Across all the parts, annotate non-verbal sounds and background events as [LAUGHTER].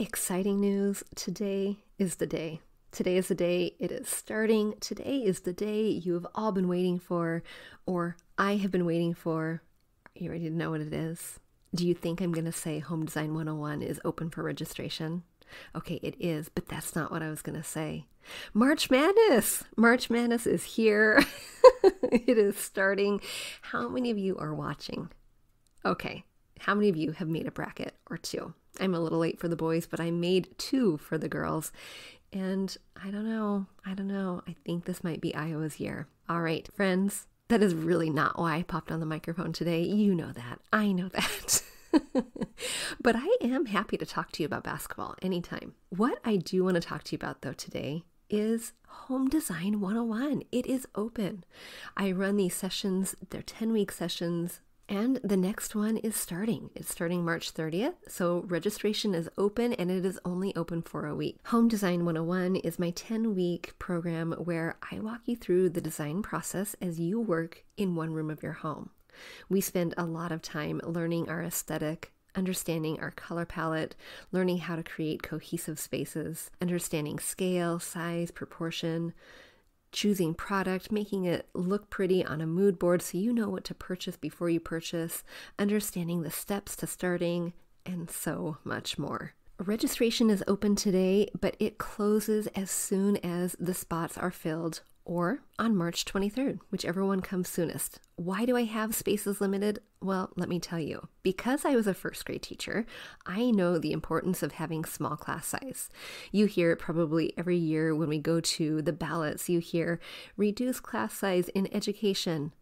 Exciting news. Today is the day. Today is the day it is starting. Today is the day you have all been waiting for, or I have been waiting for. Are you ready to know what it is? Do you think I'm going to say Home Design 101 is open for registration? Okay, it is, but that's not what I was going to say. March Madness! March Madness is here. [LAUGHS] it is starting. How many of you are watching? Okay, how many of you have made a bracket or two? I'm a little late for the boys, but I made two for the girls. And I don't know. I don't know. I think this might be Iowa's year. All right, friends, that is really not why I popped on the microphone today. You know that. I know that. [LAUGHS] but I am happy to talk to you about basketball anytime. What I do want to talk to you about, though, today is Home Design 101. It is open. I run these sessions, they're 10 week sessions and the next one is starting. It's starting March 30th. So registration is open and it is only open for a week. Home Design 101 is my 10 week program where I walk you through the design process as you work in one room of your home. We spend a lot of time learning our aesthetic, understanding our color palette, learning how to create cohesive spaces, understanding scale, size, proportion, choosing product, making it look pretty on a mood board so you know what to purchase before you purchase, understanding the steps to starting, and so much more. Registration is open today, but it closes as soon as the spots are filled or on March 23rd, whichever one comes soonest. Why do I have spaces limited? Well, let me tell you. Because I was a first grade teacher, I know the importance of having small class size. You hear it probably every year when we go to the ballots, you hear reduce class size in education.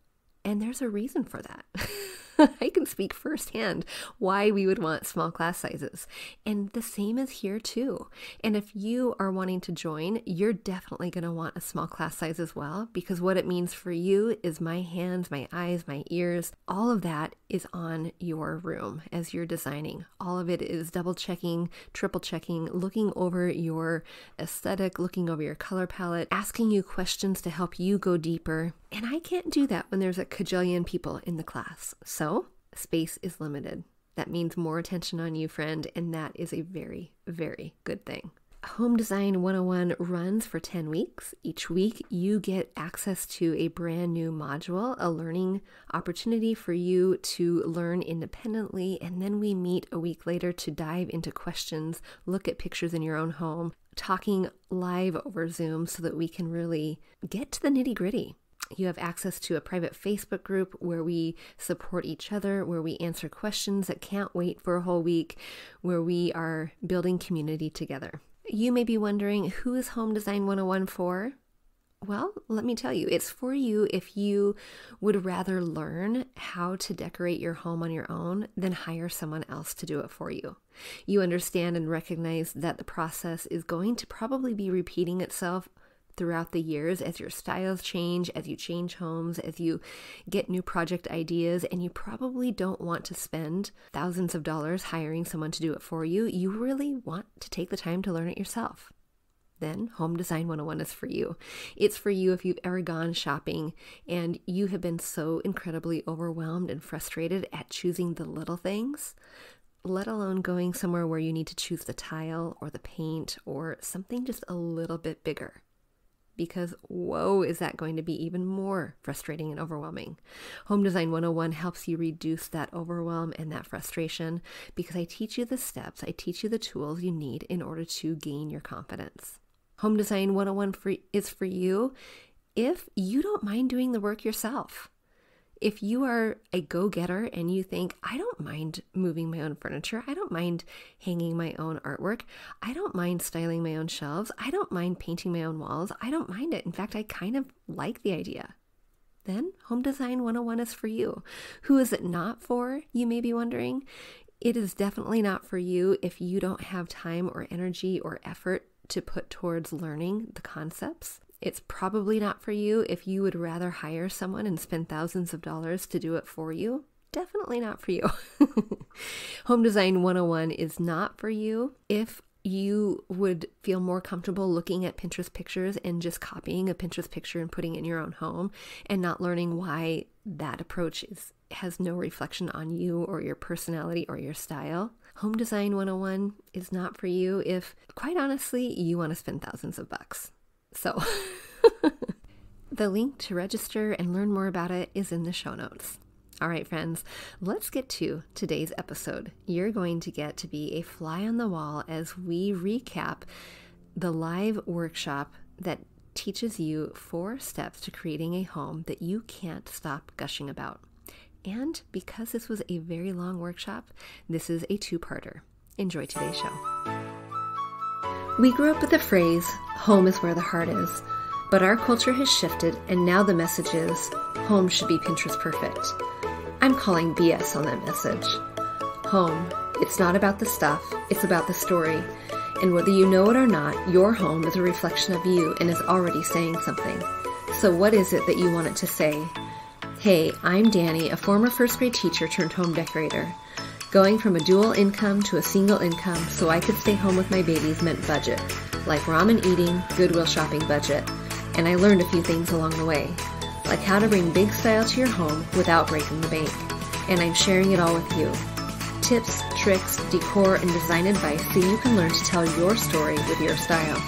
And there's a reason for that. [LAUGHS] [LAUGHS] I can speak firsthand why we would want small class sizes. And the same is here too. And if you are wanting to join, you're definitely going to want a small class size as well, because what it means for you is my hands, my eyes, my ears, all of that is on your room as you're designing. All of it is double checking, triple checking, looking over your aesthetic, looking over your color palette, asking you questions to help you go deeper. And I can't do that when there's a cajillion people in the class. So space is limited. That means more attention on you, friend, and that is a very, very good thing. Home Design 101 runs for 10 weeks. Each week, you get access to a brand new module, a learning opportunity for you to learn independently. And then we meet a week later to dive into questions, look at pictures in your own home, talking live over Zoom so that we can really get to the nitty gritty. You have access to a private Facebook group where we support each other, where we answer questions that can't wait for a whole week, where we are building community together. You may be wondering who is Home Design 101 for? Well, let me tell you, it's for you if you would rather learn how to decorate your home on your own than hire someone else to do it for you. You understand and recognize that the process is going to probably be repeating itself throughout the years as your styles change, as you change homes, as you get new project ideas, and you probably don't want to spend thousands of dollars hiring someone to do it for you. You really want to take the time to learn it yourself. Then Home Design 101 is for you. It's for you if you've ever gone shopping and you have been so incredibly overwhelmed and frustrated at choosing the little things let alone going somewhere where you need to choose the tile or the paint or something just a little bit bigger because whoa, is that going to be even more frustrating and overwhelming? Home Design 101 helps you reduce that overwhelm and that frustration because I teach you the steps, I teach you the tools you need in order to gain your confidence. Home Design 101 for, is for you if you don't mind doing the work yourself. If you are a go getter and you think, I don't mind moving my own furniture, I don't mind hanging my own artwork, I don't mind styling my own shelves, I don't mind painting my own walls, I don't mind it. In fact, I kind of like the idea. Then Home Design 101 is for you. Who is it not for, you may be wondering? It is definitely not for you if you don't have time or energy or effort to put towards learning the concepts. It's probably not for you if you would rather hire someone and spend thousands of dollars to do it for you. Definitely not for you. [LAUGHS] Home Design 101 is not for you if you would feel more comfortable looking at Pinterest pictures and just copying a Pinterest picture and putting it in your own home and not learning why that approach is has no reflection on you or your personality or your style. Home Design 101 is not for you if, quite honestly, you want to spend thousands of bucks. So, [LAUGHS] the link to register and learn more about it is in the show notes. All right, friends, let's get to today's episode. You're going to get to be a fly on the wall as we recap the live workshop that teaches you four steps to creating a home that you can't stop gushing about. And because this was a very long workshop, this is a two parter. Enjoy today's show. We grew up with the phrase, home is where the heart is. But our culture has shifted, and now the message is, home should be Pinterest perfect. I'm calling BS on that message. Home, it's not about the stuff, it's about the story. And whether you know it or not, your home is a reflection of you and is already saying something. So, what is it that you want it to say? Hey, I'm Dani, a former first grade teacher turned home decorator. Going from a dual income to a single income so I could stay home with my babies meant budget, like ramen eating, Goodwill shopping budget. And I learned a few things along the way, like how to bring big style to your home without breaking the bank. And I'm sharing it all with you. Tips, tricks, decor, and design advice so you can learn to tell your story with your style.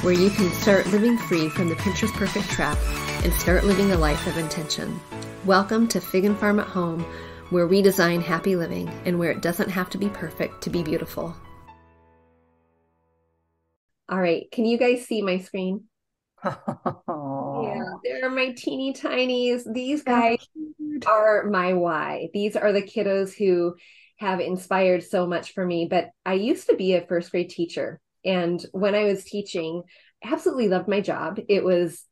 Where you can start living free from the Pinterest perfect trap and start living a life of intention. Welcome to Fig and Farm at Home, where we design happy living and where it doesn't have to be perfect to be beautiful. All right, can you guys see my screen? [LAUGHS] yeah, they're my teeny tinies. These guys are my why. These are the kiddos who have inspired so much for me. But I used to be a first grade teacher. And when I was teaching, I absolutely loved my job. It was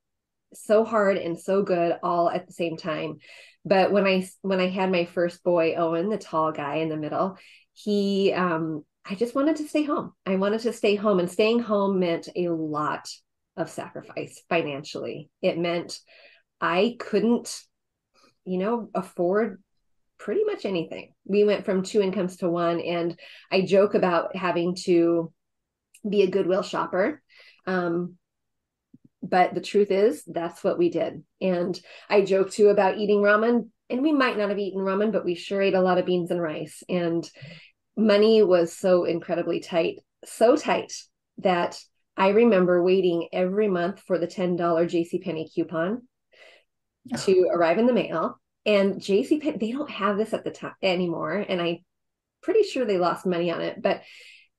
so hard and so good all at the same time but when i when i had my first boy owen the tall guy in the middle he um i just wanted to stay home. I wanted to stay home and staying home meant a lot of sacrifice financially. It meant i couldn't you know afford pretty much anything. We went from two incomes to one and i joke about having to be a goodwill shopper um, but the truth is that's what we did. And i joke too about eating ramen and we might not have eaten ramen but we sure ate a lot of beans and rice. And money was so incredibly tight so tight that i remember waiting every month for the $10 jc penney coupon to arrive in the mail. And jc they don't have this at the time anymore and i'm pretty sure they lost money on it but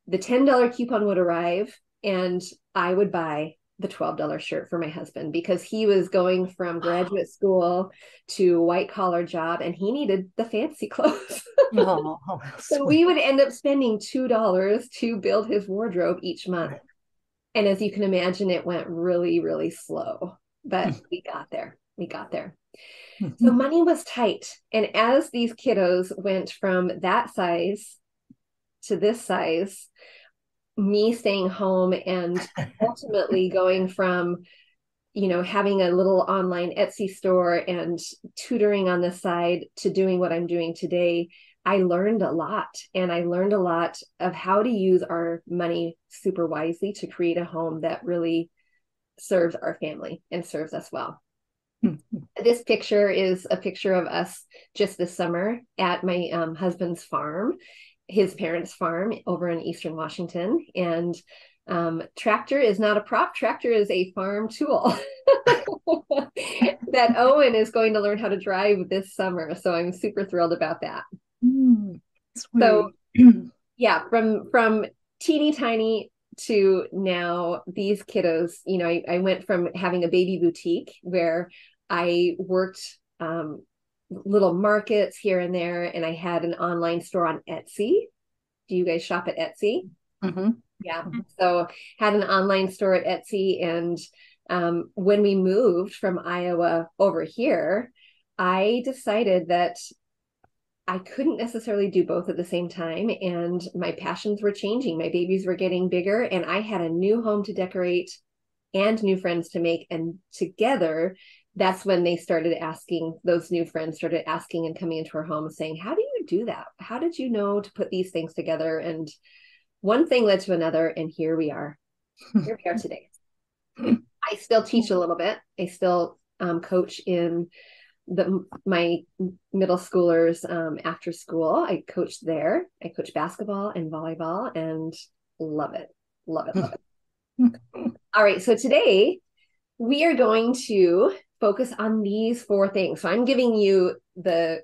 the $10 coupon would arrive and i would buy the $12 shirt for my husband because he was going from graduate school to white collar job and he needed the fancy [LAUGHS] clothes. oh, so we would end up spending $2 to build his wardrobe each month. And as you can imagine, it went really, really slow, but hmm. we got there. We got there. Mm-hmm. So money was tight. And as these kiddos went from that size to this size, me staying home and ultimately [LAUGHS] going from you know having a little online etsy store and tutoring on the side to doing what i'm doing today i learned a lot. And i learned a lot of how to use our money super wisely to create a home that really serves our family and serves us well. Mm-hmm. this picture is a picture of us just this summer at my um, husband's farm his parents' farm over in Eastern Washington. And um, tractor is not a prop, tractor is a farm tool [LAUGHS] that Owen is going to learn how to drive this summer. So I'm super thrilled about that. Mm, so [CLEARS THROAT] yeah, from from teeny tiny to now these kiddos, you know, I, I went from having a baby boutique where I worked um, little markets here and there, and I had an online store on Etsy. Do you guys shop at Etsy? Mm-hmm. Yeah. Mm-hmm. So had an online store at Etsy, and um, when we moved from Iowa over here, I decided that I couldn't necessarily do both at the same time, and my passions were changing. My babies were getting bigger, and I had a new home to decorate and new friends to make, and together that's when they started asking those new friends started asking and coming into our home saying how do you do that how did you know to put these things together and one thing led to another and here we are [LAUGHS] here we are today i still teach a little bit i still um, coach in the my middle schoolers um, after school. I coach there. I coach basketball and volleyball, and love it, love it, love it. [LAUGHS] All right, so today we are going to focus on these four things. So I'm giving you the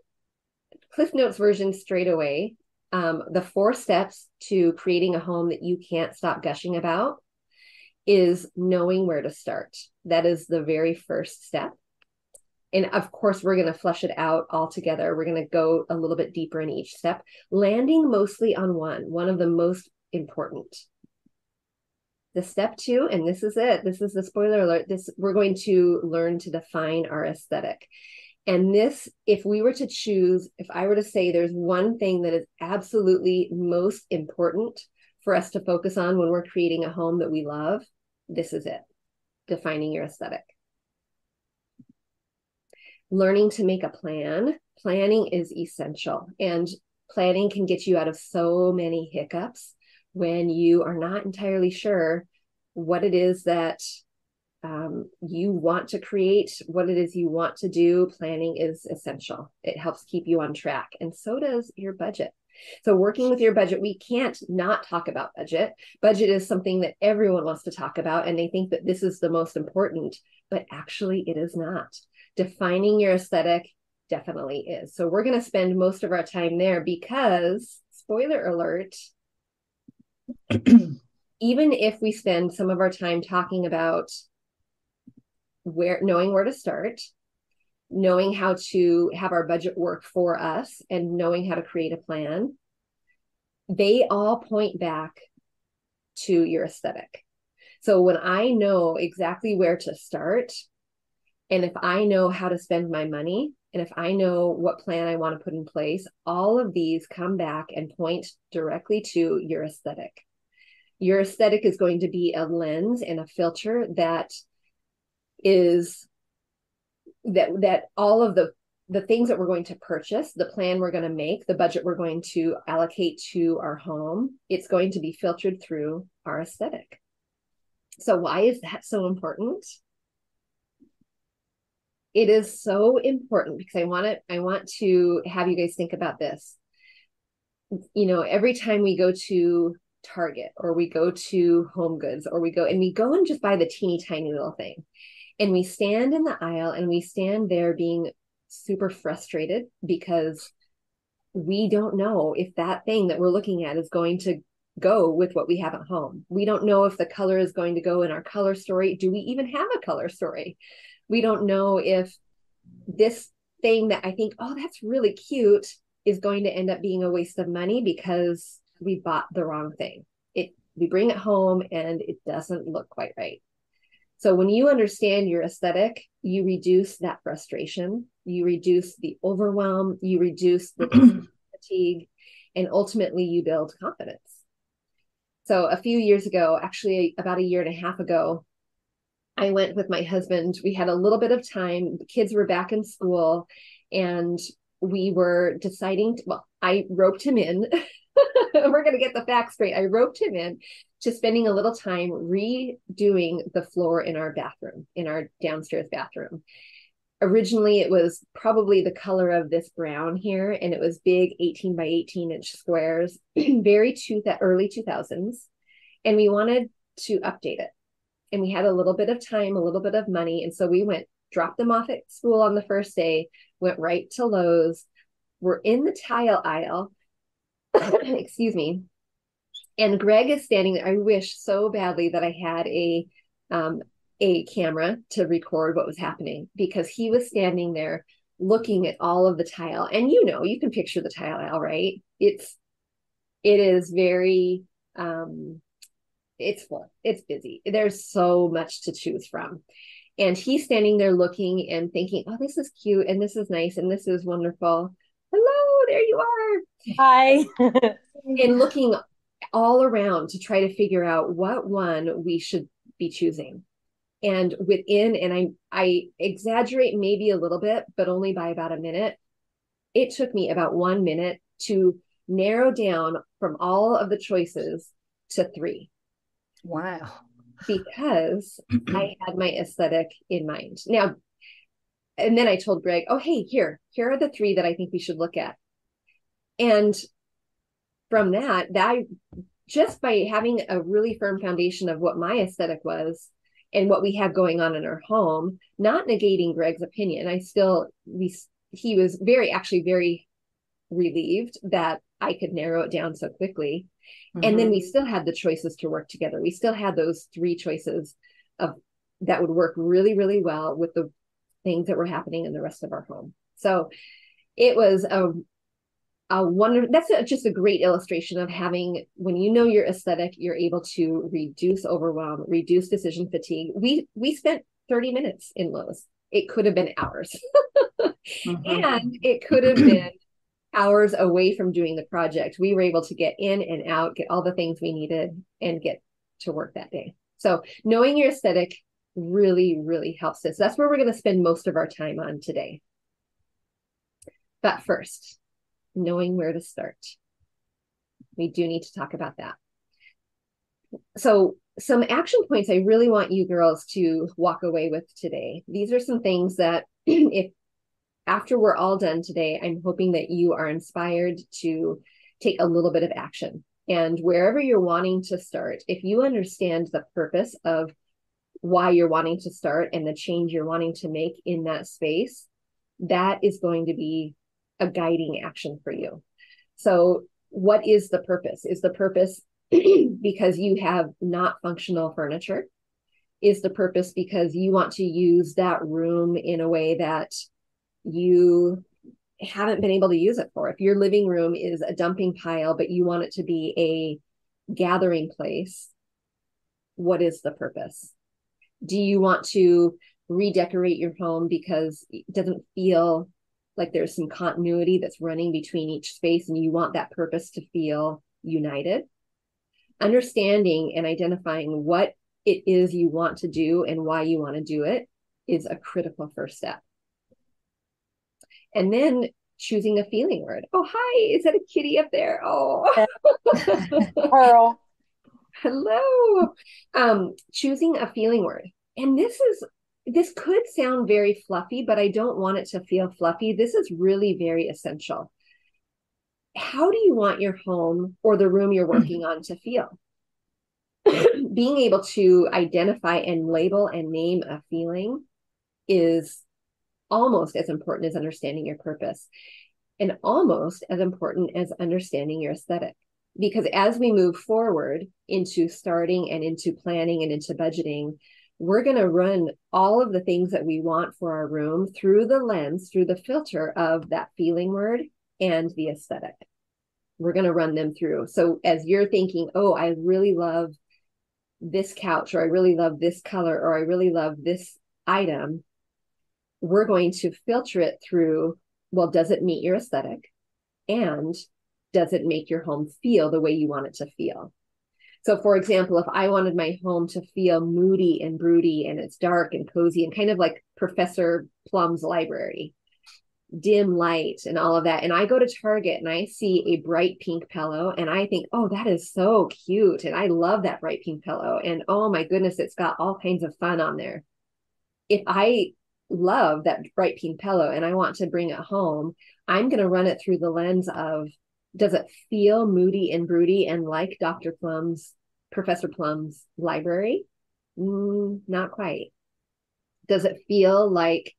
Cliff Notes version straight away. Um, the four steps to creating a home that you can't stop gushing about is knowing where to start. That is the very first step. And of course, we're going to flesh it out all together. We're going to go a little bit deeper in each step, landing mostly on one, one of the most important. The step two, and this is it. This is the spoiler alert. This we're going to learn to define our aesthetic. And this, if we were to choose, if I were to say there's one thing that is absolutely most important for us to focus on when we're creating a home that we love, this is it defining your aesthetic. Learning to make a plan. Planning is essential, and planning can get you out of so many hiccups when you are not entirely sure what it is that um, you want to create, what it is you want to do. Planning is essential. It helps keep you on track, and so does your budget. So, working with your budget, we can't not talk about budget. Budget is something that everyone wants to talk about, and they think that this is the most important, but actually, it is not. Defining your aesthetic definitely is. So, we're going to spend most of our time there because, spoiler alert, [CLEARS THROAT] even if we spend some of our time talking about where knowing where to start knowing how to have our budget work for us and knowing how to create a plan, they all point back to your aesthetic. So when I know exactly where to start, and if I know how to spend my money, and if I know what plan I want to put in place, all of these come back and point directly to your aesthetic. Your aesthetic is going to be a lens and a filter that is that that all of the the things that we're going to purchase, the plan we're going to make, the budget we're going to allocate to our home, it's going to be filtered through our aesthetic. So why is that so important? It is so important because I want it I want to have you guys think about this. You know, every time we go to Target or we go to Home Goods or we go and we go and just buy the teeny tiny little thing and we stand in the aisle and we stand there being super frustrated because we don't know if that thing that we're looking at is going to go with what we have at home. We don't know if the color is going to go in our color story. Do we even have a color story? We don't know if this thing that I think, oh, that's really cute, is going to end up being a waste of money because we bought the wrong thing. It we bring it home and it doesn't look quite right. So when you understand your aesthetic, you reduce that frustration, you reduce the overwhelm, you reduce the [CLEARS THROAT] fatigue, and ultimately you build confidence. So a few years ago, actually about a year and a half ago, I went with my husband. We had a little bit of time. The kids were back in school and we were deciding to, well, I roped him in. [LAUGHS] we're going to get the facts straight. I roped him in to spending a little time redoing the floor in our bathroom, in our downstairs bathroom. Originally, it was probably the color of this brown here, and it was big 18 by 18 inch squares, [CLEARS THROAT] very that early 2000s. And we wanted to update it. And we had a little bit of time, a little bit of money. And so we went, dropped them off at school on the first day, went right to Lowe's. We're in the tile aisle. [COUGHS] Excuse me and Greg is standing there. I wish so badly that I had a um, a camera to record what was happening because he was standing there looking at all of the tile. And you know, you can picture the tile aisle, right? It's it is very um it's full, it's busy. There's so much to choose from. And he's standing there looking and thinking, oh, this is cute and this is nice and this is wonderful. Hello, there you are. Hi. [LAUGHS] and looking all around to try to figure out what one we should be choosing and within and i i exaggerate maybe a little bit but only by about a minute it took me about one minute to narrow down from all of the choices to three wow because i [CLEARS THROAT] had my aesthetic in mind now and then I told Greg, oh, hey, here, here are the three that I think we should look at. And from that, that just by having a really firm foundation of what my aesthetic was and what we have going on in our home, not negating Greg's opinion, I still, we, he was very, actually very relieved that I could narrow it down so quickly. Mm-hmm. And then we mm-hmm. still had the choices to work together. We still had those three choices of that would work really, really well with the things that were happening in the rest of our home. So it was a a wonder that's a, just a great illustration of having when you know your aesthetic you're able to reduce overwhelm reduce decision fatigue we we spent 30 minutes in Lowe's it could have been hours [LAUGHS] mm-hmm. and it could have been hours away from doing the project we were able to get in and out get all the things we needed and get to work that day so knowing your aesthetic really, really helps us. That's where we're going to spend most of our time on today. But first, knowing where to start. We do need to talk about that. So, some action points I really want you girls to walk away with today. These are some things that, [CLEARS THROAT] if after we're all done today, I'm hoping that you are inspired to take a little bit of action. And wherever you're wanting to start, if you understand the purpose of why you're wanting to start and the change you're wanting to make in that space, that is going to be a guiding action for you. So, what is the purpose? Is the purpose [CLEARS THROAT] because you have not functional furniture? Is the purpose because you want to use that room in a way that you haven't been able to use it for? If your living room is a dumping pile, but you want it to be a gathering place, what is the purpose? do you want to redecorate your home because it doesn't feel like there's some continuity that's running between each space and you want that purpose to feel united understanding and identifying what it is you want to do and why you want to do it is a critical first step and then choosing a feeling word. Oh hi is that a kitty up there? Oh. [LAUGHS] Pearl. Hello. Um choosing a feeling word. And this is this could sound very fluffy but i don't want it to feel fluffy. This is really very essential. How do you want your home or the room you're working on to feel? Being able to identify and label and name a feeling is almost as important as understanding your purpose and almost as important as understanding your aesthetic because as we move forward into starting and into planning and into budgeting, we're going to run all of the things that we want for our room through the lens, through the filter of that feeling word and the aesthetic. We're going to run them through. So as you're thinking, oh, I really love this couch, or I really love this color, or I really love this item, we're going to filter it through well, does it meet your aesthetic? And does it make your home feel the way you want it to feel? So, for example, if I wanted my home to feel moody and broody and it's dark and cozy and kind of like Professor Plum's library, dim light and all of that, and I go to Target and I see a bright pink pillow and I think, oh, that is so cute. And I love that bright pink pillow. And oh my goodness, it's got all kinds of fun on there. If I love that bright pink pillow and I want to bring it home, I'm going to run it through the lens of does it feel moody and broody and like Dr. Plum's Professor Plum's library? Mm, not quite. Does it feel like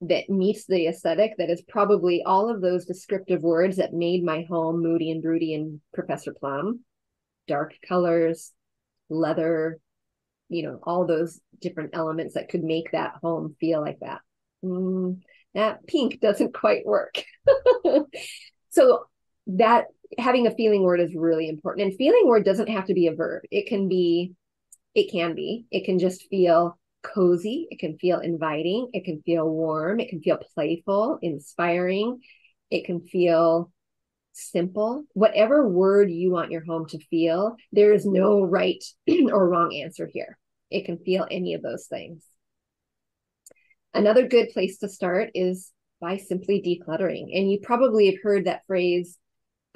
that meets the aesthetic that is probably all of those descriptive words that made my home moody and broody and Professor Plum? Dark colors, leather, you know, all those different elements that could make that home feel like that. Mm, that pink [LAUGHS] doesn't quite work. [LAUGHS] so that having a feeling word is really important. And feeling word doesn't have to be a verb. It can be, it can be, it can just feel cozy. It can feel inviting. It can feel warm. It can feel playful, inspiring. It can feel simple. Whatever word you want your home to feel, there is no right [CLEARS THROAT] or wrong answer here. It can feel any of those things. Another good place to start is by simply decluttering. And you probably have heard that phrase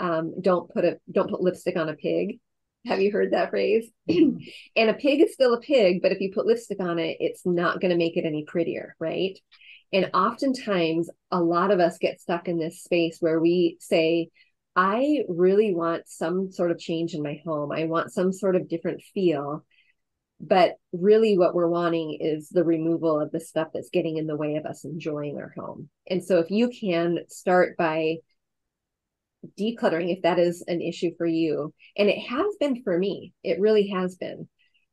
um, don't put a don't put lipstick on a pig. Have you heard that phrase? [CLEARS THROAT] and a pig is still a pig, but if you put lipstick on it, it's not going to make it any prettier, right? And oftentimes, a lot of us get stuck in this space where we say, I really want some sort of change in my home. I want some sort of different feel. But really, what we're wanting is the removal of the stuff that's getting in the way of us enjoying our home. And so, if you can start by decluttering, if that is an issue for you, and it has been for me, it really has been.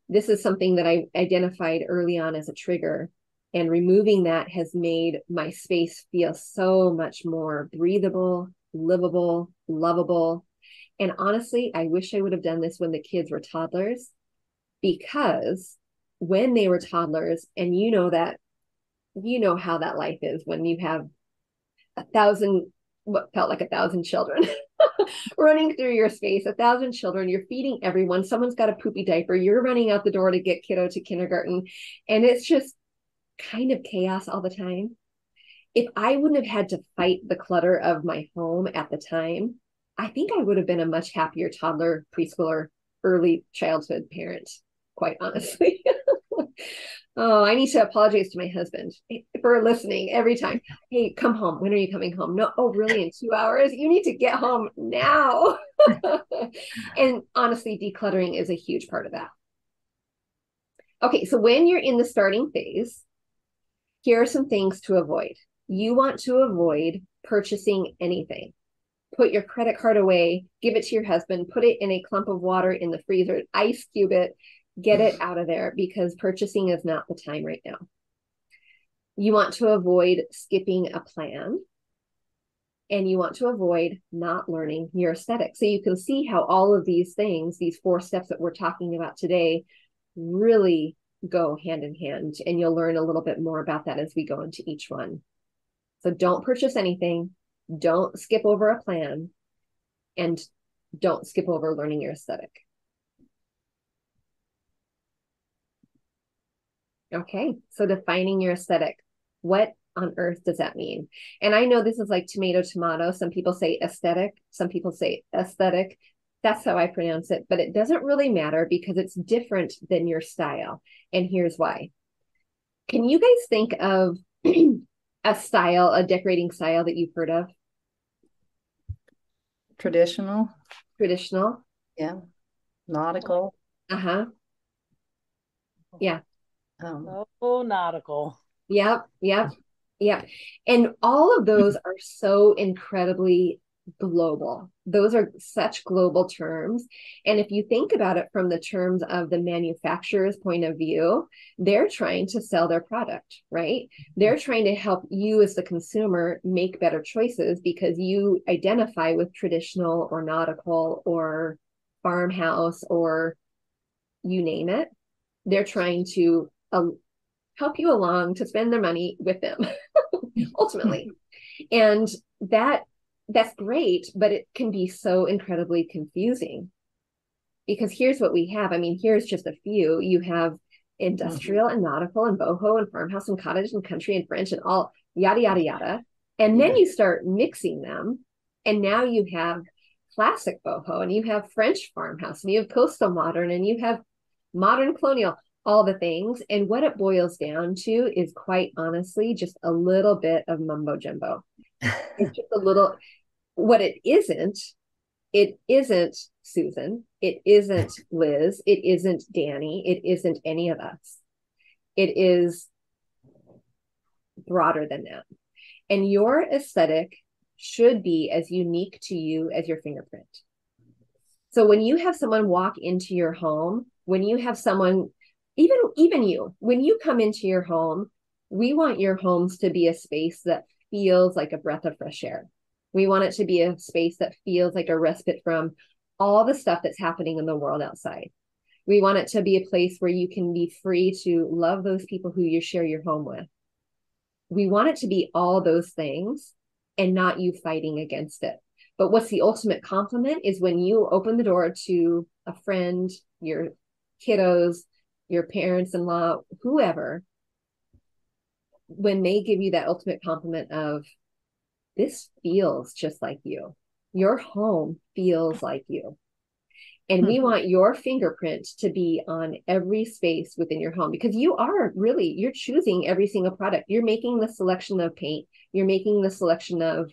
This is something that I identified early on as a trigger. And removing that has made my space feel so much more breathable, livable, lovable. And honestly, I wish I would have done this when the kids were toddlers because when they were toddlers, and you know that, you know how that life is when you have a thousand, what felt like a thousand children [LAUGHS] running through your space, a thousand children, you're feeding everyone, someone's got a poopy diaper, you're running out the door to get kiddo to kindergarten. And it's just kind of chaos all the time. If I wouldn't have had to fight the clutter of my home at the time, I think I would have been a much happier toddler, preschooler, early childhood parent quite honestly. [LAUGHS] oh, I need to apologize to my husband eh, for listening every time. Hey, come home. When are you coming home? No, oh, really? In two hours? You need to get home now. [LAUGHS] and honestly, decluttering is a huge part of that. Okay, so when you're in the starting phase, here are some things to avoid. You want to avoid purchasing anything. Put your credit card away, give it to your husband, put it in a clump of water in the freezer, ice cube it, get it out of there because purchasing is not the time right now. You want to avoid skipping a plan and you want to avoid not learning your aesthetic. So you can see how all of these things, these four steps that we're talking about today, really go hand in hand. And you'll learn a little bit more about that as we go into each one. So don't purchase anything, don't skip over a plan, and don't skip over learning your aesthetic. Okay, so defining your aesthetic. What on earth does that mean? And I know this is like tomato, tomato. Some people say aesthetic, some people say aesthetic. That's how I pronounce it, but it doesn't really matter because it's different than your style. And here's why. Can you guys think of [CLEARS THROAT] a style, a decorating style that you've heard of? Traditional. Traditional. Yeah. Nautical. Uh huh. Yeah. Um, oh, nautical. Yep, yep, yep. And all of those are so incredibly global. Those are such global terms. And if you think about it from the terms of the manufacturer's point of view, they're trying to sell their product, right? They're trying to help you as the consumer make better choices because you identify with traditional or nautical or farmhouse or you name it. They're trying to um, help you along to spend their money with them [LAUGHS] ultimately [LAUGHS] and that that's great but it can be so incredibly confusing. Because here's what we have. I mean here's just a few. You have industrial and nautical and boho and farmhouse and cottage and country and french and all yada yada yada. And then you start mixing them and now you have classic boho and you have french farmhouse and you have coastal modern and you have modern colonial all the things. And what it boils down to is quite honestly just a little bit of mumbo jumbo. It's just a little, what it isn't, it isn't Susan, it isn't Liz, it isn't Dani, it isn't any of us. It is broader than that. And your aesthetic should be as unique to you as your fingerprint. So when you have someone walk into your home, when you have someone even even you when you come into your home we want your homes to be a space that feels like a breath of fresh air. We want it to be a space that feels like a respite from all the stuff that's happening in the world outside. We want it to be a place where you can be free to love those people who you share your home with. We want it to be all those things and not you fighting against it. But what's the ultimate compliment is when you open the door to a friend your kiddos your parents in law, whoever, when they give you that ultimate compliment of, this feels just like you, your home feels like you. And we hmm. want your fingerprint to be on every space within your home because you are really, you're choosing every single product. You're making the selection of paint, you're making the selection of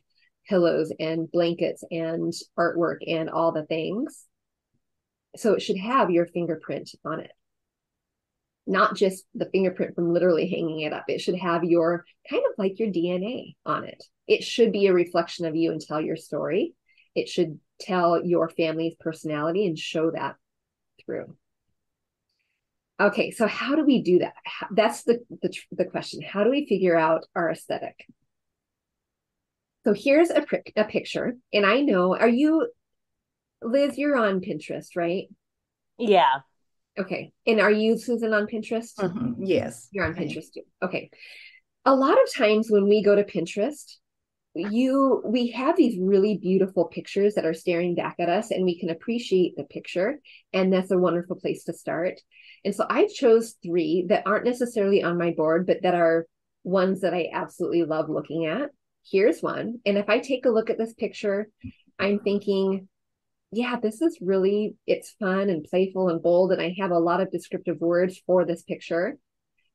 pillows and blankets and artwork and all the things. So it should have your fingerprint on it. Not just the fingerprint from literally hanging it up. It should have your kind of like your DNA on it. It should be a reflection of you and tell your story. It should tell your family's personality and show that through. Okay, so how do we do that? That's the, the, the question. How do we figure out our aesthetic? So here's a, a picture, and I know, are you, Liz, you're on Pinterest, right? Yeah. Okay. And are you, Susan, on Pinterest? Mm-hmm. Yes. You're on Pinterest too. Okay. A lot of times when we go to Pinterest, you we have these really beautiful pictures that are staring back at us and we can appreciate the picture and that's a wonderful place to start and so i chose three that aren't necessarily on my board but that are ones that i absolutely love looking at here's one and if i take a look at this picture i'm thinking yeah this is really it's fun and playful and bold and i have a lot of descriptive words for this picture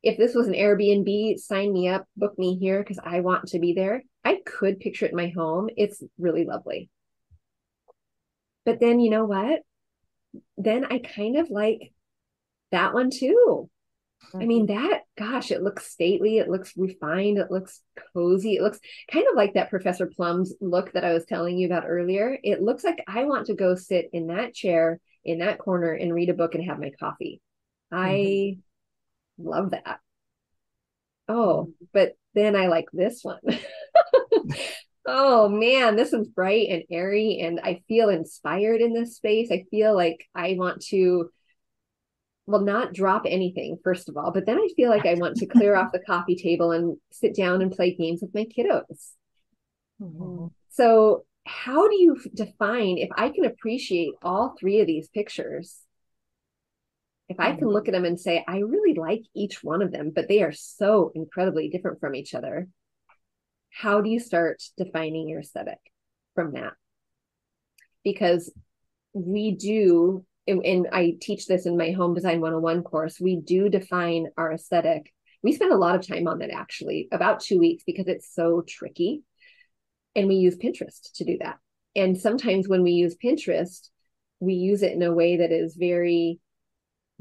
if this was an Airbnb, sign me up, book me here because I want to be there. I could picture it in my home. It's really lovely. But then you know what? Then I kind of like that one too. I mean, mm-hmm. that, gosh, it looks stately. It looks refined. It looks cozy. It looks kind of like that Professor Plum's look that I was telling you about earlier. It looks like I want to go sit in that chair in that corner and read a book and have my coffee. Mm-hmm. I love that. Oh, but then I like this one. [LAUGHS] oh man, this one's bright and airy, and I feel inspired in this space. I feel like I want to, well, not drop anything, first of all, but then I feel like I want to clear off the coffee table and sit down and play games with my kiddos. Mm-hmm. So, how do you define if I can appreciate all three of these pictures? if I can look mm-hmm. at them and say, I really like each one of them, but they are so incredibly different from each other, how do you start defining your aesthetic from that? Because we do, and I teach this in my home design 101 course, we do define our aesthetic. We spend a lot of time on that actually, about two weeks, because it's so tricky. And we use Pinterest to do that. And sometimes when we use Pinterest, we use it in a way that is very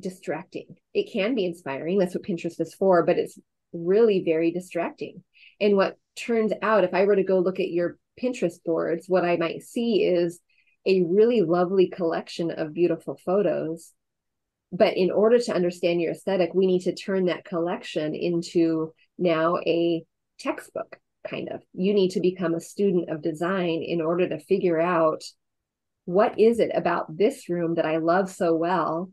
distracting. It can be inspiring. That's what Pinterest is for, but it's really very distracting. And what turns out, if I were to go look at your Pinterest boards, what I might see is a really lovely collection of beautiful photos. But in order to understand your aesthetic, we need to turn that collection into now a textbook, kind of. You need to become a student of design in order to figure out what is it about this room that I love so well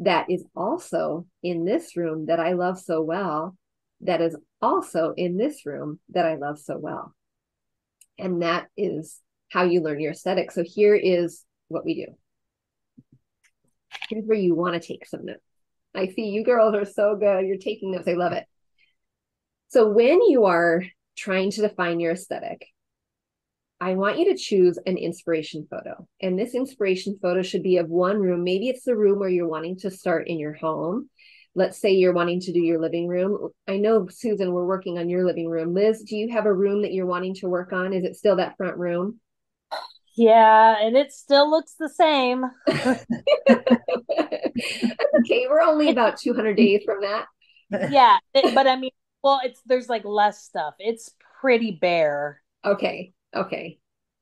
that is also in this room that I love so well, that is also in this room that I love so well. And that is how you learn your aesthetic. So here is what we do. Here's where you want to take some notes. I see you girls are so good. You're taking notes. I love it. So when you are trying to define your aesthetic, I want you to choose an inspiration photo. And this inspiration photo should be of one room. Maybe it's the room where you're wanting to start in your home. Let's say you're wanting to do your living room. I know, Susan, we're working on your living room. Liz, do you have a room that you're wanting to work on? Is it still that front room? Yeah, and it still looks the same. [LAUGHS] okay. We're only about 200 days from that. [LAUGHS] Yeah, it, but I mean, well, it's there's like less stuff. It's pretty bare. Okay. Okay.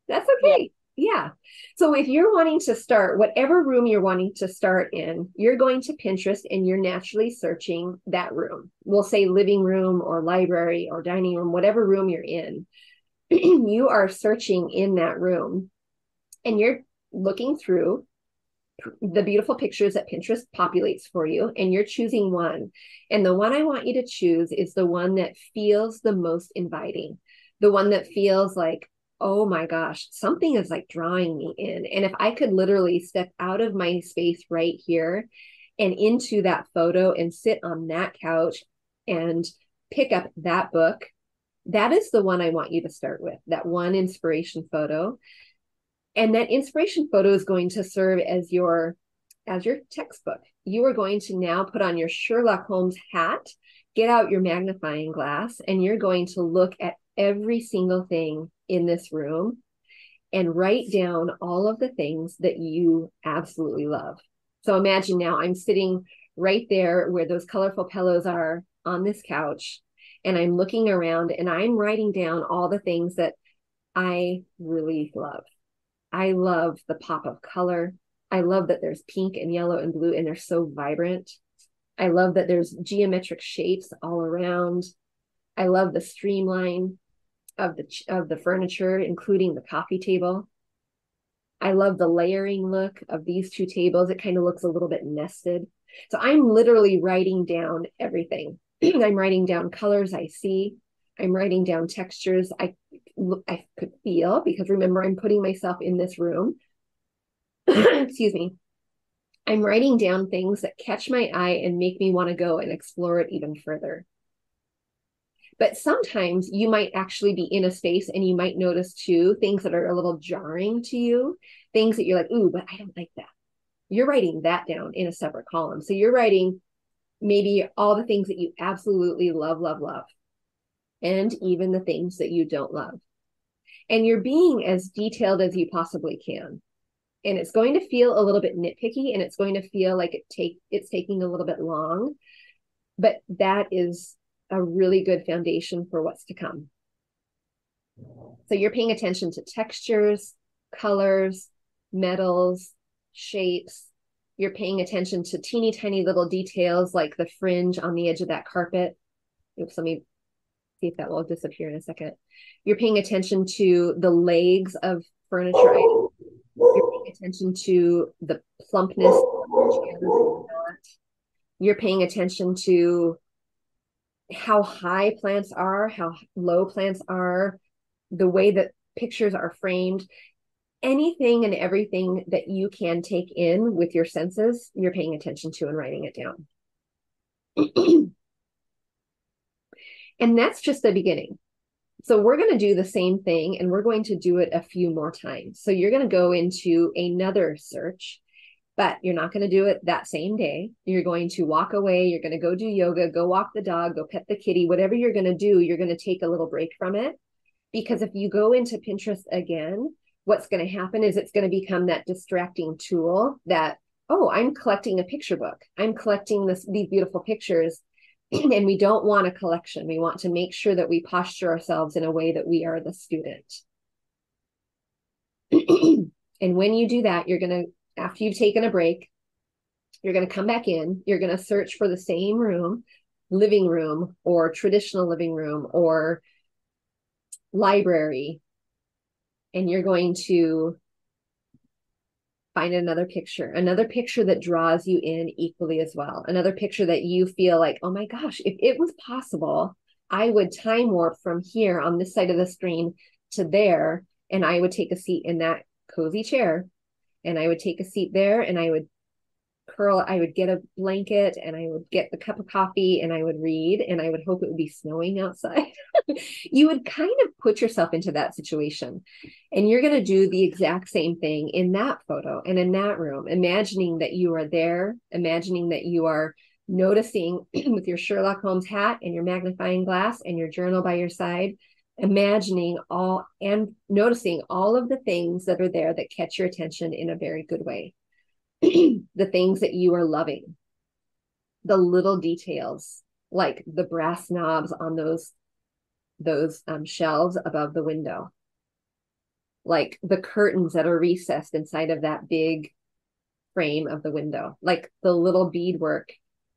That's okay. Yeah. yeah. So if you're wanting to start, whatever room you're wanting to start in, you're going to Pinterest and you're naturally searching that room. We'll say living room or library or dining room, whatever room you're in. [CLEARS THROAT] you are searching in that room and you're looking through the beautiful pictures that Pinterest populates for you, and you're choosing one. And the one I want you to choose is the one that feels the most inviting, the one that feels like, oh my gosh, something is like drawing me in. And if I could literally step out of my space right here and into that photo and sit on that couch and pick up that book, that is the one I want you to start with, that one inspiration photo. And that inspiration photo is going to serve as your as your textbook. You are going to now put on your Sherlock Holmes hat, get out your magnifying glass, and you're going to look at every single thing in this room and write down all of the things that you absolutely love. So imagine now I'm sitting right there where those colorful pillows are on this couch, and I'm looking around and I'm writing down all the things that I really love. I love the pop of color. I love that there's pink and yellow and blue and they're so vibrant. I love that there's geometric shapes all around. I love the streamline of the of the furniture including the coffee table. I love the layering look of these two tables. It kind of looks a little bit nested. So I'm literally writing down everything. [CLEARS THROAT] I'm writing down colors I see. I'm writing down textures I I could feel because remember I'm putting myself in this room. [CLEARS THROAT] Excuse me. I'm writing down things that catch my eye and make me want to go and explore it even further. But sometimes you might actually be in a space and you might notice too things that are a little jarring to you, things that you're like, ooh, but I don't like that. You're writing that down in a separate column. So you're writing maybe all the things that you absolutely love, love, love, and even the things that you don't love. And you're being as detailed as you possibly can. And it's going to feel a little bit nitpicky and it's going to feel like it take it's taking a little bit long. But that is a really good foundation for what's to come. So you're paying attention to textures colors metals shapes. You're paying attention to teeny tiny little details like the fringe on the edge of that carpet. Oops let me see if that will disappear in a second you're paying attention to the legs of furniture items you're paying attention to the plumpness You're paying attention to how high plants are, how low plants are, the way that pictures are framed. Anything and everything that you can take in with your senses, you're paying attention to and writing it down. [CLEARS THROAT] and that's just the beginning. So we're going to do the same thing and we're going to do it a few more times. So you're going to go into another search, but you're not going to do it that same day. You're going to walk away, you're going to go do yoga, go walk the dog, go pet the kitty, whatever you're going to do, you're going to take a little break from it. Because if you go into Pinterest again, what's going to happen is it's going to become that distracting tool that oh i'm collecting a picture book i'm collecting this these beautiful pictures [CLEARS THROAT] and we don't want a collection. We want to make sure that we posture ourselves in a way that we are the student. [CLEARS THROAT] and when you do that, you're going to, after you've taken a break, you're going to come back in, you're going to search for the same room, living room or traditional living room or library, and you're going to find another picture, another picture that draws you in equally as well, another picture that you feel like, oh my gosh, if it was possible, I would time warp from here on this side of the screen to there, and I would take a seat in that cozy chair, and I would take a seat there, and I would curl i would get a blanket and i would get the cup of coffee and i would read and i would hope it would be snowing outside. [LAUGHS] You would kind of put yourself into that situation and you're going to do the exact same thing in that photo and in that room imagining that you are there imagining that you are noticing [CLEARS THROAT] with your sherlock holmes hat and your magnifying glass and your journal by your side imagining all and noticing all of the things that are there that catch your attention in a very good way [CLEARS THROAT] the things that you are loving, the little details like the brass knobs on those those um, shelves above the window, like the curtains that are recessed inside of that big frame of the window, like the little beadwork,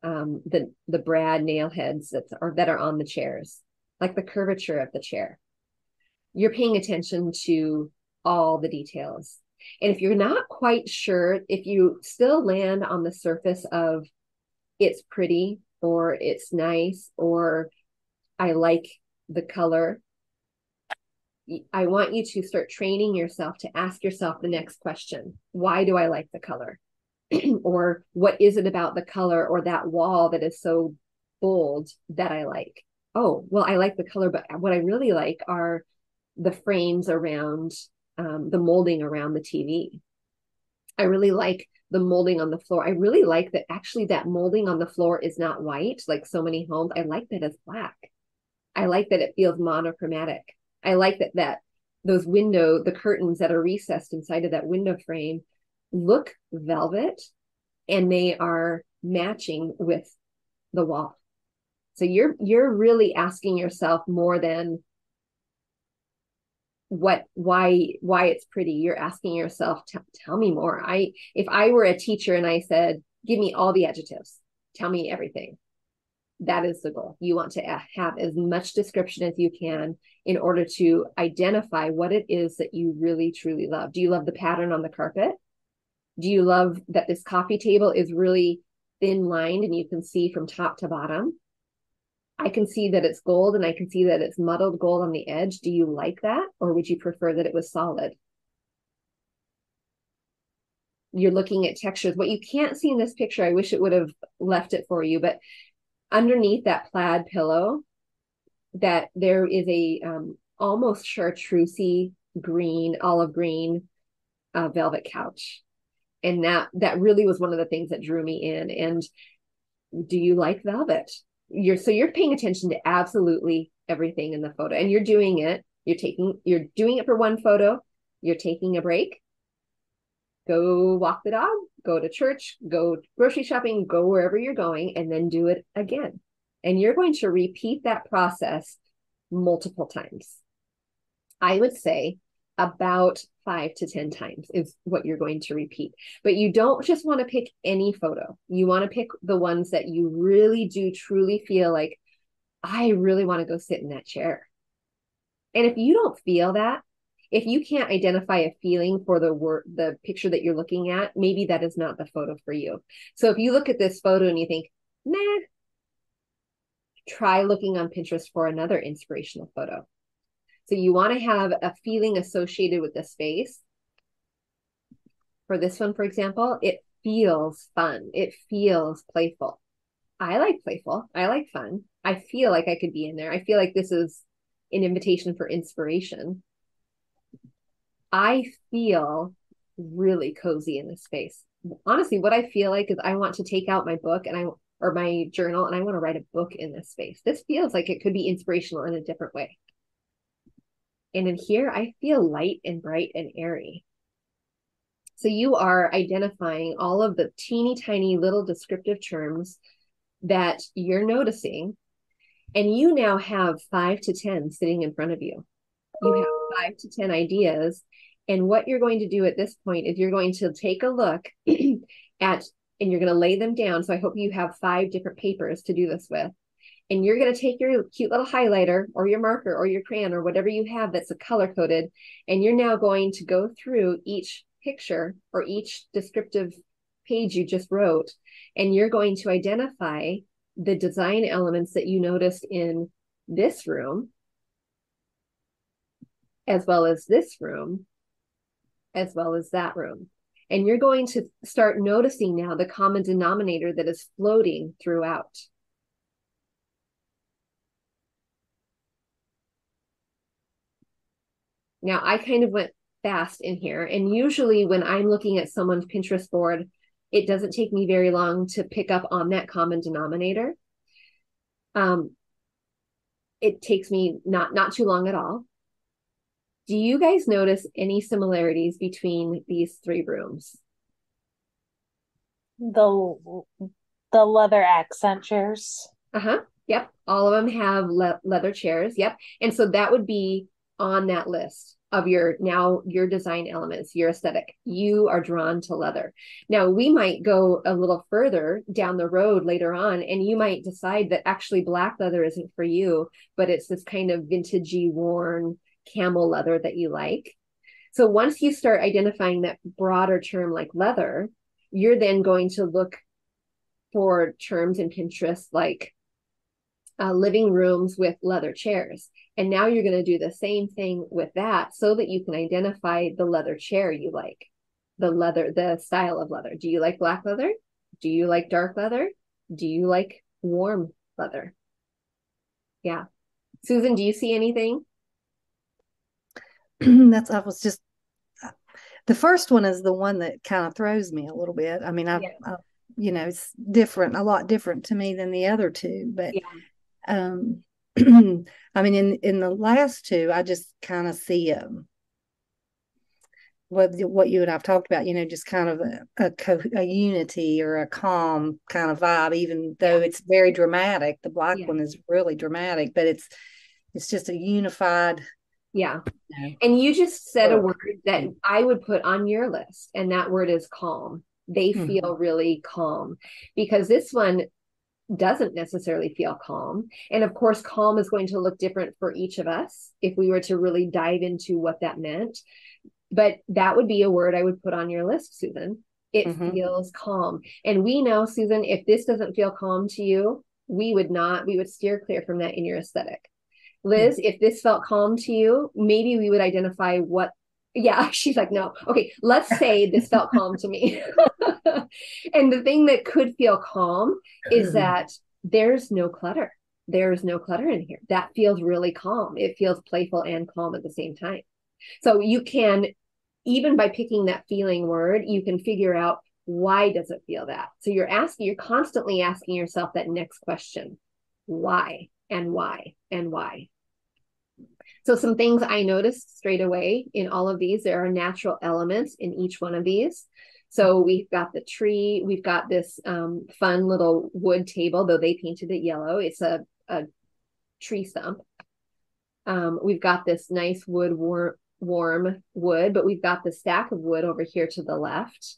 um, the the brad nail heads that are that are on the chairs, like the curvature of the chair. You're paying attention to all the details and if you're not quite sure, if you still land on the surface of it's pretty or it's nice or I like the color, I want you to start training yourself to ask yourself the next question Why do I like the color? [CLEARS THROAT] or what is it about the color or that wall that is so bold that I like? Oh, well, I like the color, but what I really like are the frames around um, the molding around the TV. I really like the molding on the floor. I really like that actually that molding on the floor is not white like so many homes. I like that it's black. I like that it feels monochromatic. I like that that those window the curtains that are recessed inside of that window frame look velvet and they are matching with the wall. So you're you're really asking yourself more than what why why it's pretty. You're asking yourself tell me more. I if i were a teacher and i said give me all the adjectives. Tell me everything. That is the goal. You want to uh, have as much description as you can in order to identify what it is that you really truly love. Do you love the pattern on the carpet? Do you love that this coffee table is really thin lined and you can see from top to bottom I can see that it's gold and I can see that it's muddled gold on the edge. Do you like that? Or would you prefer that it was solid? You're looking at textures. What you can't see in this picture, I wish it would have left it for you, but underneath that plaid pillow, that there is a um, almost chartreusey green, olive green uh, velvet couch. And that that really was one of the things that drew me in. And do you like velvet? You're so you're paying attention to absolutely everything in the photo and you're doing it. You're taking you're doing it for one photo. You're taking a break. Go walk the dog go to church go grocery shopping go wherever you're going and then do it again. And you're going to repeat that process multiple times. I would say about five to 10 times is what you're going to repeat. But you don't just want to pick any photo. You want to pick the ones that you really do truly feel like, I really want to go sit in that chair. And if you don't feel that, if you can't identify a feeling for the word the picture that you're looking at, maybe that is not the photo for you. So if you look at this photo and you think, nah, try looking on Pinterest for another inspirational photo. So you want to have a feeling associated with the space. For this one, for example, it feels fun. It feels playful. I like playful. I like fun. I feel like I could be in there. I feel like this is an invitation for inspiration. I feel really cozy in this space. Honestly, what I feel like is I want to take out my book and I or my journal and I want to write a book in this space. This feels like it could be inspirational in a different way. And in here, I feel light and bright and airy. So you are identifying all of the teeny tiny little descriptive terms that you're noticing. And you now have five to 10 sitting in front of you. You have five to 10 ideas. And what you're going to do at this point is you're going to take a look [CLEARS THROAT] at, and you're going to lay them down. So I hope you have five different papers to do this with and you're going to take your cute little highlighter or your marker or your crayon or whatever you have that's a color coded and you're now going to go through each picture or each descriptive page you just wrote and you're going to identify the design elements that you noticed in this room as well as this room as well as that room. And you're going to start noticing now the common denominator that is floating throughout Now, I kind of went fast in here. And usually, when I'm looking at someone's Pinterest board, it doesn't take me very long to pick up on that common denominator. Um, it takes me not not too long at all. Do you guys notice any similarities between these three rooms? The the leather accent chairs. Uh huh. Yep. All of them have le- leather chairs. Yep. And so that would be on that list of your now your design elements your aesthetic you are drawn to leather. Now we might go a little further down the road later on and you might decide that actually black leather isn't for you but it's this kind of vintagey worn camel leather that you like. So once you start identifying that broader term like leather you're then going to look for terms in pinterest like uh, living rooms with leather chairs. And now you're going to do the same thing with that so that you can identify the leather chair you like, the leather, the style of leather. Do you like black leather? Do you like dark leather? Do you like warm leather? Yeah. Susan, do you see anything? [CLEARS THROAT] That's, I was just the first one is the one that kind of throws me a little bit. I mean, I, Yeah. I you know, it's different, a lot different to me than the other two, but Yeah. Um [CLEARS THROAT] I mean in in the last two I just kind of see um what what you and I've talked about, you know, just kind of a a, co- a unity or a calm kind of vibe, even though it's very dramatic. The black Yeah. one is really dramatic, but it's it's just a unified. Yeah. And you just said a word that I would put on your list, and that word is calm. They Mhm. feel really calm because this one doesn't necessarily feel calm. And of course, calm is going to look different for each of us if we were to really dive into what that meant. But that would be a word I would put on your list, Susan. It Mhm. feels calm. And we know, Susan, if this doesn't feel calm to you, we would not, we would steer clear from that in your aesthetic. Liz, if this felt calm to you, maybe we would identify what. Yeah, [LAUGHS] she's like, no. Okay, let's say this felt calm to me. [LAUGHS] and the thing that could feel calm is hmm. that there's no clutter. There's no clutter in here. That feels really calm. It feels playful and calm at the same time. So you can, even by picking that feeling word, you can figure out why does it feel that. So you're asking, you're constantly asking yourself that next question, why and why and why. So some things I noticed straight away in all of these, there are natural elements in each one of these. So we've got the tree, we've got this um, fun little wood table, though they painted it yellow. It's a, a tree stump. Um, we've got this nice wood war- warm wood, but we've got the stack of wood over here to the left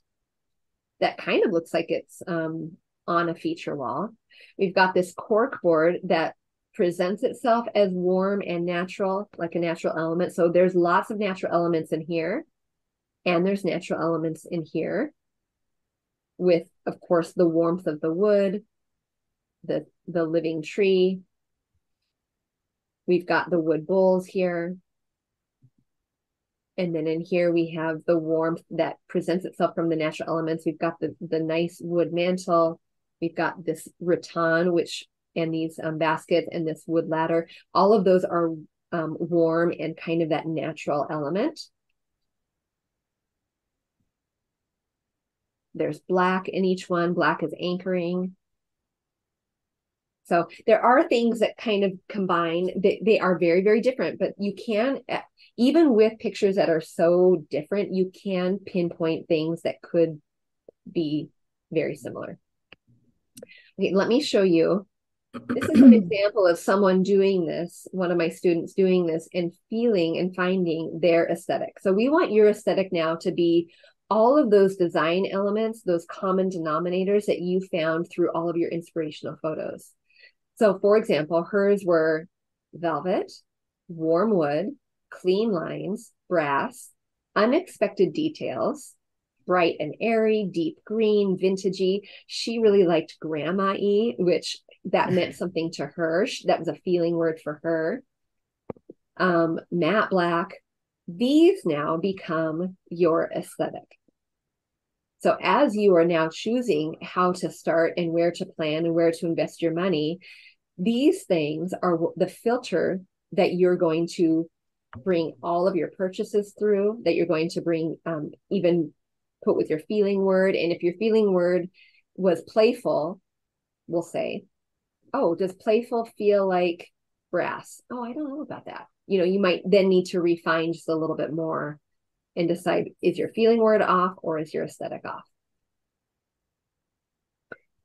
that kind of looks like it's um, on a feature wall. We've got this cork board that presents itself as warm and natural, like a natural element. So there's lots of natural elements in here, and there's natural elements in here with, of course, the warmth of the wood, the the living tree. We've got the wood bowls here. And then in here we have the warmth that presents itself from the natural elements. We've got the, the nice wood mantle. We've got this rattan, which and these um, baskets and this wood ladder. All of those are um, warm and kind of that natural element. There's black in each one. Black is anchoring. So there are things that kind of combine. They, they are very, very different, but you can, even with pictures that are so different, you can pinpoint things that could be very similar. Okay, let me show you. This is an example of someone doing this, one of my students doing this and feeling and finding their aesthetic. So we want your aesthetic now to be all of those design elements, those common denominators that you found through all of your inspirational photos. So, for example, hers were velvet, warm wood, clean lines, brass, unexpected details, bright and airy, deep green, vintagey. She really liked grandma y, which that meant something to her. That was a feeling word for her. Um, matte black. These now become your aesthetic. So as you are now choosing how to start and where to plan and where to invest your money, these things are the filter that you're going to bring all of your purchases through, that you're going to bring um, even put with your feeling word. And if your feeling word was playful, we'll say, oh, does playful feel like brass? Oh, I don't know about that. You know, you might then need to refine just a little bit more and decide is your feeling word off or is your aesthetic off?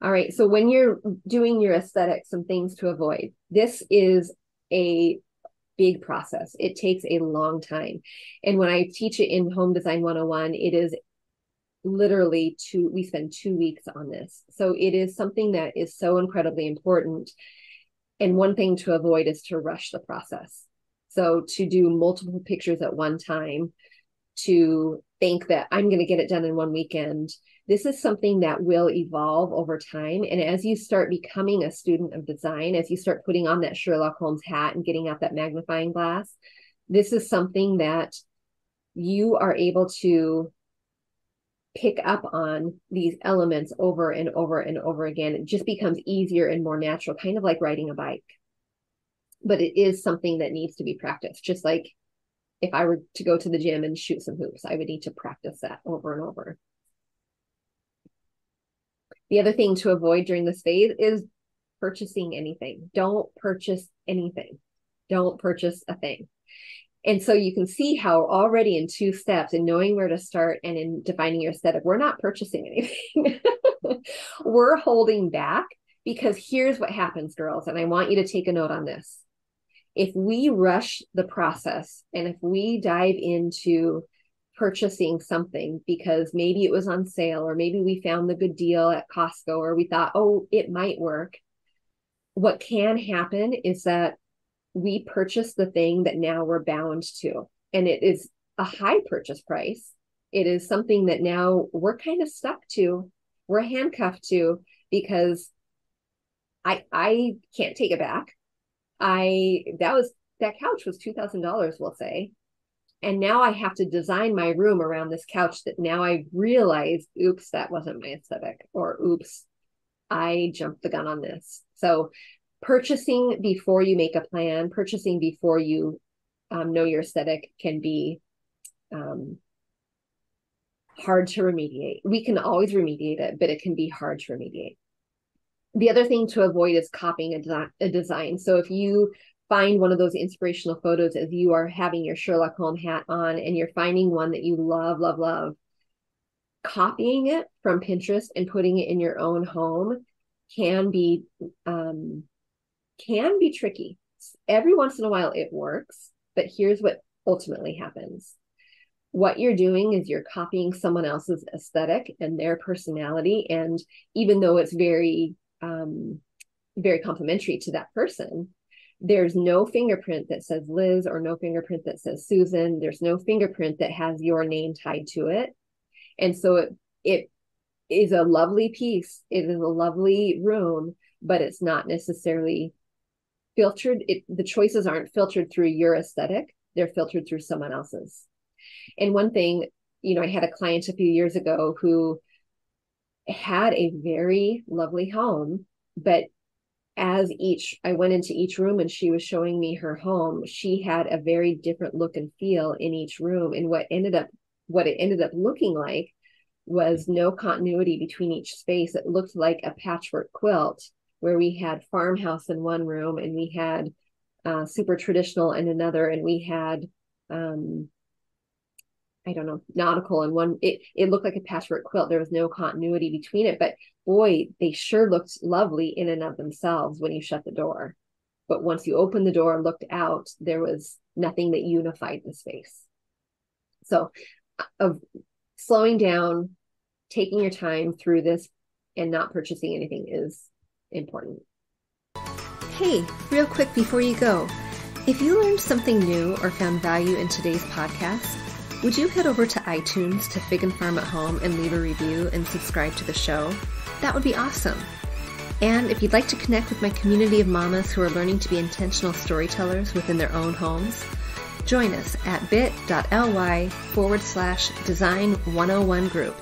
All right. So when you're doing your aesthetic, some things to avoid. This is a big process. It takes a long time. And when I teach it in Home Design 101, it is literally two, we spend two weeks on this. So it is something that is so incredibly important. And one thing to avoid is to rush the process. So to do multiple pictures at one time, to think that I'm going to get it done in one weekend. This is something that will evolve over time. And as you start becoming a student of design, as you start putting on that Sherlock Holmes hat and getting out that magnifying glass, this is something that you are able to pick up on these elements over and over and over again. It just becomes easier and more natural, kind of like riding a bike. But it is something that needs to be practiced, just like if I were to go to the gym and shoot some hoops, I would need to practice that over and over. The other thing to avoid during this phase is purchasing anything. Don't purchase anything. Don't purchase a thing. And so you can see how already in two steps in knowing where to start and in defining your aesthetic, we're not purchasing anything. [LAUGHS] we're holding back because here's what happens, girls. And I want you to take a note on this. If we rush the process and if we dive into purchasing something because maybe it was on sale or maybe we found the good deal at Costco or we thought, oh, it might work. What can happen is that we purchase the thing that now we're bound to. And it is a high purchase price. It is something that now we're kind of stuck to, we're handcuffed to because I I can't take it back. I that was that couch was two thousand dollars, we'll say. And now I have to design my room around this couch that now I realize, oops, that wasn't my aesthetic, or oops, I jumped the gun on this. So purchasing before you make a plan, purchasing before you um, know your aesthetic can be um, hard to remediate. We can always remediate it, but it can be hard to remediate. The other thing to avoid is copying a, de- a design. So if you find one of those inspirational photos as you are having your Sherlock Holmes hat on and you're finding one that you love, love, love, copying it from Pinterest and putting it in your own home can be um, can be tricky. Every once in a while it works, but here's what ultimately happens. What you're doing is you're copying someone else's aesthetic and their personality. And even though it's very, um, very complimentary to that person, there's no fingerprint that says Liz or no fingerprint that says Susan. There's no fingerprint that has your name tied to it. And so it, it is a lovely piece. It is a lovely room, but it's not necessarily filtered it the choices aren't filtered through your aesthetic they're filtered through someone else's. And one thing you know i had a client a few years ago who had a very lovely home but as each i went into each room and she was showing me her home she had a very different look and feel in each room. And what ended up what it ended up looking like was no continuity between each space. It looked like a patchwork quilt where we had farmhouse in one room and we had uh, super traditional in another, and we had um, I don't know, nautical in one. It it looked like a patchwork quilt. There was no continuity between it, but boy, they sure looked lovely in and of themselves when you shut the door. But once you opened the door and looked out, there was nothing that unified the space. So, uh, of slowing down, taking your time through this, and not purchasing anything is important. Hey, real quick before you go, if you learned something new or found value in today's podcast, would you head over to iTunes to Fig and Farm at Home and leave a review and subscribe to the show? That would be awesome. And if you'd like to connect with my community of mamas who are learning to be intentional storytellers within their own homes, join us at bit.ly forward slash design 101 group.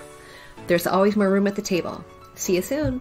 There's always more room at the table. See you soon.